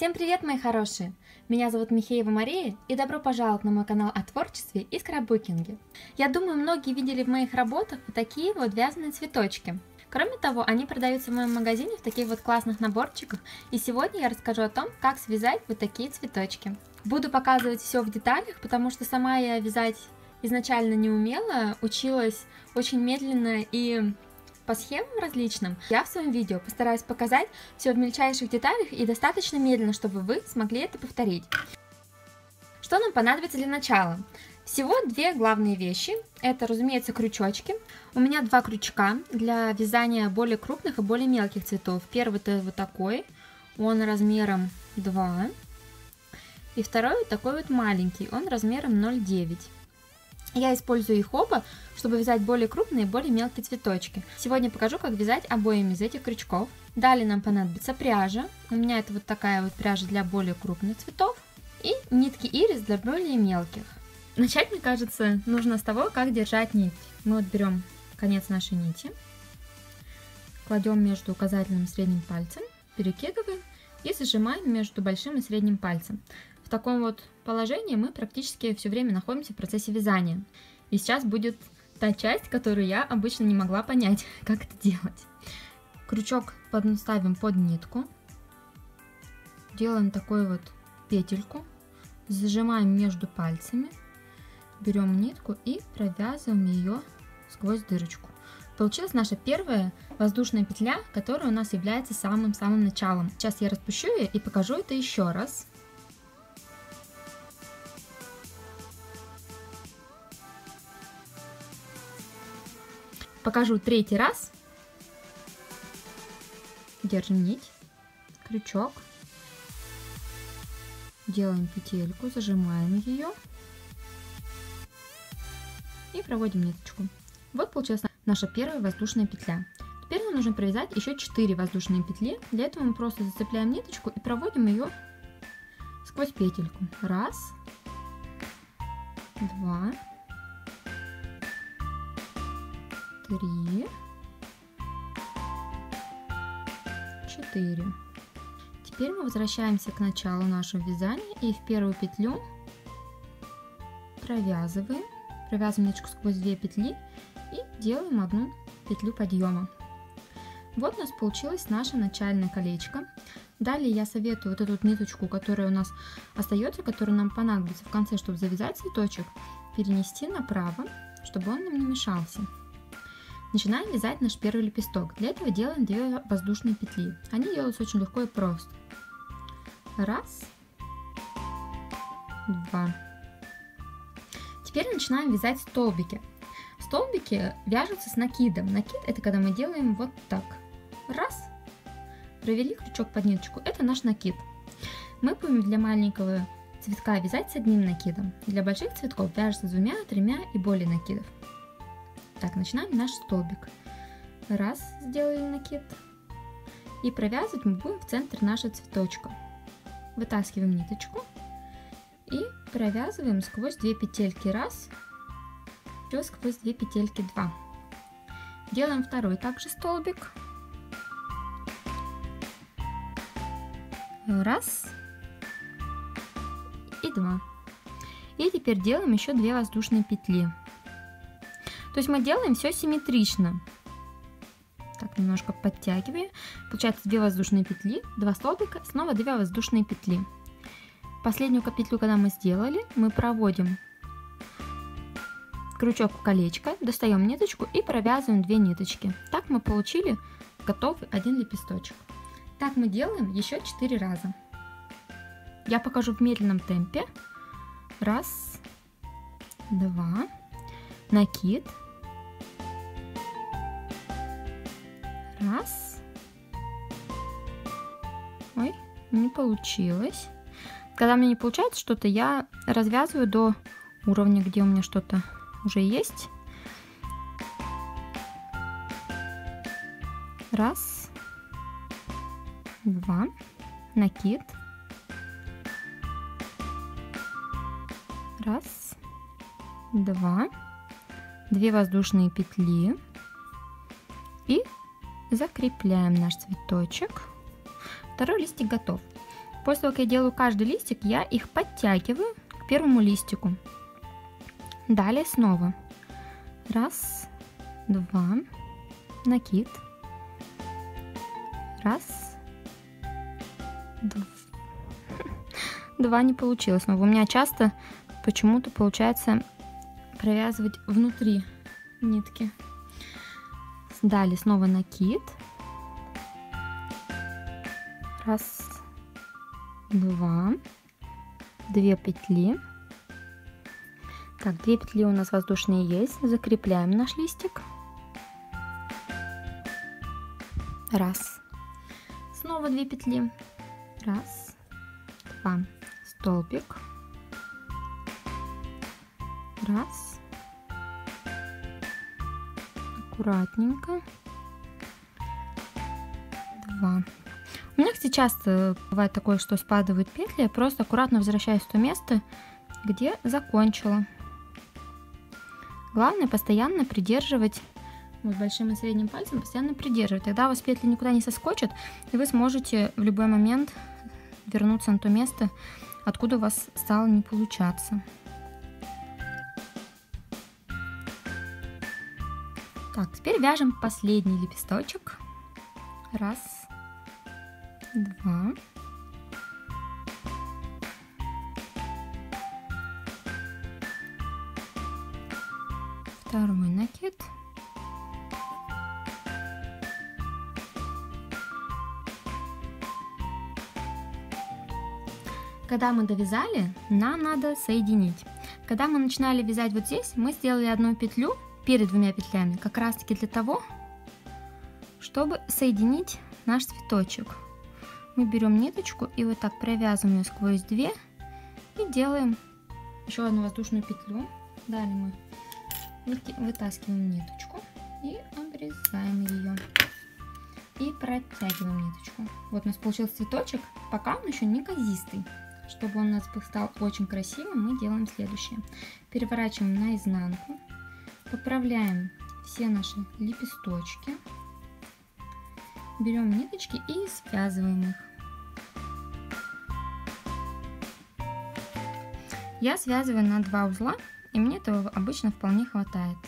Всем привет, мои хорошие! Меня зовут Михеева Мария, и добро пожаловать на мой канал о творчестве и скраббукинге. Я думаю, многие видели в моих работах вот такие вот вязаные цветочки. Кроме того, они продаются в моем магазине в таких вот классных наборчиках, и сегодня я расскажу о том, как связать вот такие цветочки. Буду показывать все в деталях, потому что сама я вязать изначально не умела, училась очень медленно и по схемам различным, я в своем видео постараюсь показать все в мельчайших деталях и достаточно медленно, чтобы вы смогли это повторить. Что нам понадобится для начала? Всего две главные вещи. Это, разумеется, крючочки. У меня два крючка для вязания более крупных и более мелких цветов. Первый это вот такой, он размером 2. И второй вот такой вот маленький, он размером 0,9. Я использую их оба, чтобы вязать более крупные и более мелкие цветочки. Сегодня покажу, как вязать обоими из этих крючков. Далее нам понадобится пряжа. У меня это вот такая вот пряжа для более крупных цветов. И нитки ирис для более мелких. Начать, мне кажется, нужно с того, как держать нить. Мы вот берем конец нашей нити, кладем между указательным и средним пальцем, перекидываем и зажимаем между большим и средним пальцем. В таком вот положении мы практически все время находимся в процессе вязания. И сейчас будет та часть, которую я обычно не могла понять, как это делать. Крючок ставим под нитку, делаем такую вот петельку, зажимаем между пальцами, берем нитку и провязываем ее сквозь дырочку. Получилась наша первая воздушная петля, которая у нас является самым-самым началом. Сейчас я распущу ее и покажу это еще раз. Покажу третий раз. Держим нить, крючок, делаем петельку, зажимаем ее и проводим ниточку. Вот получилась наша первая воздушная петля. Теперь нам нужно провязать еще 4 воздушные петли. Для этого мы просто зацепляем ниточку и проводим ее сквозь петельку. Раз, два, три, четыре. Теперь мы возвращаемся к началу нашего вязания и в первую петлю провязываем, провязываем ниточку сквозь две петли и делаем одну петлю подъема. Вот у нас получилось наше начальное колечко. Далее я советую вот эту вот ниточку, которая у нас остается, которая нам понадобится в конце, чтобы завязать цветочек, перенести направо, чтобы он нам не мешался. Начинаем вязать наш первый лепесток. Для этого делаем 2 воздушные петли. Они делаются очень легко и просто. Раз, два. Теперь начинаем вязать столбики. Столбики вяжутся с накидом. Накид это когда мы делаем вот так. Раз, провели крючок под ниточку. Это наш накид. Мы будем для маленького цветка вязать с одним накидом. Для больших цветков вяжется с двумя, тремя и более накидов. Так, начинаем наш столбик. Раз, сделали накид. И провязывать мы будем в центр нашего цветочка. Вытаскиваем ниточку и провязываем сквозь две петельки раз, еще сквозь две петельки два. Делаем второй также столбик. Раз и два. И теперь делаем еще две воздушные петли. То есть мы делаем все симметрично. Так, немножко подтягиваем. Получается 2 воздушные петли, 2 столбика, снова 2 воздушные петли. Последнюю петлю, когда мы сделали, мы проводим крючок в колечко, достаем ниточку и провязываем 2 ниточки. Так мы получили готовый один лепесточек. Так мы делаем еще 4 раза. Я покажу в медленном темпе. Раз, два, накид, Раз. Ой, не получилось. Когда мне не получается что-то, я развязываю до уровня, где у меня что-то уже есть. Раз. Два. Накид. Раз. Два. Две воздушные петли. И закрепляем наш цветочек. Второй листик готов. После того, как я делаю каждый листик, я их подтягиваю к первому листику. Далее снова. Раз, два, накид. Раз, два. Два не получилось, но у меня часто почему-то получается провязывать внутри нитки. Далее снова накид. Раз, два, две петли. Так, две петли у нас воздушные есть. Закрепляем наш листик. Раз. Снова две петли. Раз, два. Столбик. Раз. Аккуратненько. Два. У меня, кстати, часто бывает такое, что спадают петли. Я просто аккуратно возвращаюсь в то место, где закончила. Главное постоянно придерживать вот большим и средним пальцем, постоянно придерживать. Тогда у вас петли никуда не соскочат, и вы сможете в любой момент вернуться на то место, откуда у вас стало не получаться. Так, теперь вяжем последний лепесточек. Раз, два. Второй накид. Когда мы довязали, нам надо соединить. Когда мы начинали вязать вот здесь, мы сделали одну петлю перед двумя петлями, как раз таки для того, чтобы соединить наш цветочек. Мы берем ниточку и вот так провязываем ее сквозь две и делаем еще одну воздушную петлю. Далее мы вытаскиваем ниточку и обрезаем ее. И протягиваем ниточку. Вот у нас получился цветочек, пока он еще не казистый. Чтобы он у нас стал очень красивым, мы делаем следующее. Переворачиваем наизнанку, поправляем все наши лепесточки, берем ниточки и связываем их. Я связываю на два узла, и мне этого обычно вполне хватает.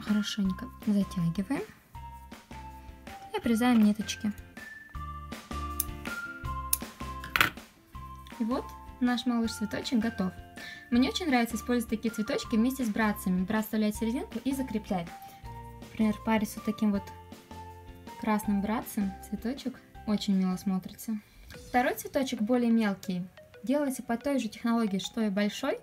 Хорошенько затягиваем обрезаем ниточки. И вот наш малыш цветочек готов. Мне очень нравится использовать такие цветочки вместе с братцами. Брат вставляет серединку и закрепляет. Например, в паре с вот таким вот красным братцем цветочек очень мило смотрится. Второй цветочек более мелкий, делается по той же технологии, что и большой,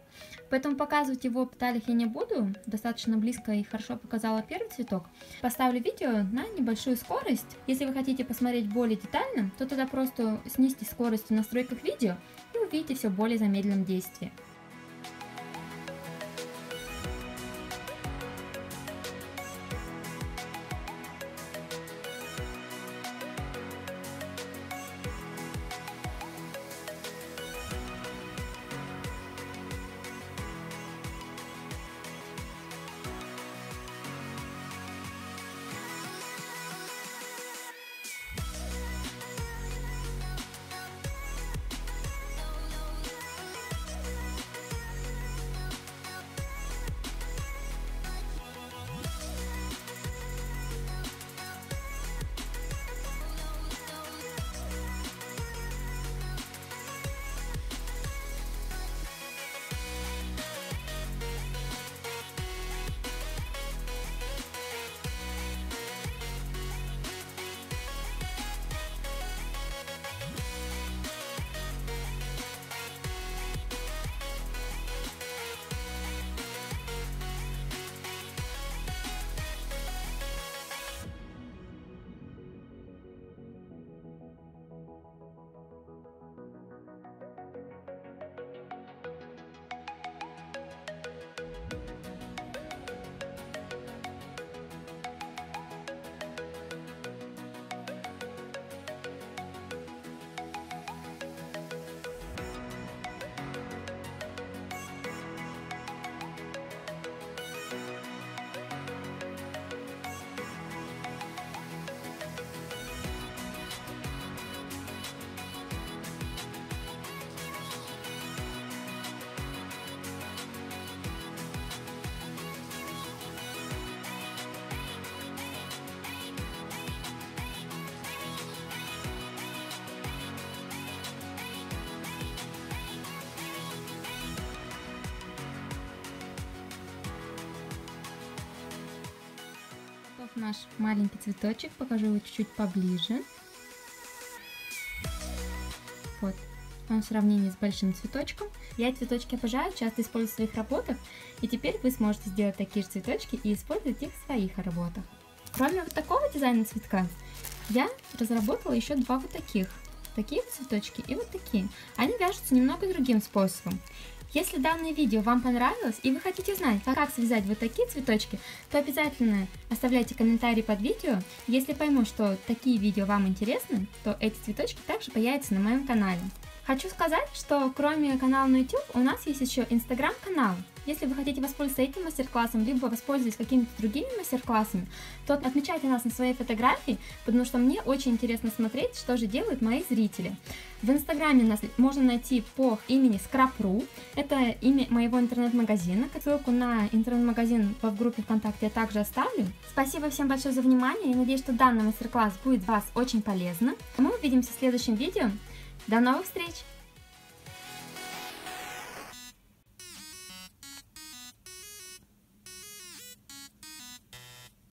поэтому показывать его в деталях я не буду, достаточно близко и хорошо показала первый цветок. Поставлю видео на небольшую скорость, если вы хотите посмотреть более детально, то тогда просто снизьте скорость в настройках видео увидите все более замедленном действии. Наш маленький цветочек, покажу его чуть-чуть поближе. Вот, он в сравнении с большим цветочком. Я цветочки обожаю, часто использую в своих работах, и теперь вы сможете сделать такие же цветочки и использовать их в своих работах. Кроме вот такого дизайна цветка, я разработала еще два вот таких. Такие цветочки и вот такие. Они вяжутся немного другим способом. Если данное видео вам понравилось и вы хотите узнать, как связать вот такие цветочки, то обязательно оставляйте комментарий под видео. Если пойму, что такие видео вам интересны, то эти цветочки также появятся на моем канале. Хочу сказать, что кроме канала на YouTube у нас есть еще инстаграм-канал. Если вы хотите воспользоваться этим мастер-классом, либо воспользоваться какими-то другими мастер-классами, то отмечайте нас на своей фотографии, потому что мне очень интересно смотреть, что же делают мои зрители. В инстаграме нас можно найти по имени Scrap.ru, это имя моего интернет-магазина, ссылку на интернет-магазин в группе ВКонтакте я также оставлю. Спасибо всем большое за внимание, я надеюсь, что данный мастер-класс будет вас очень полезно. Мы увидимся в следующем видео. До новых встреч!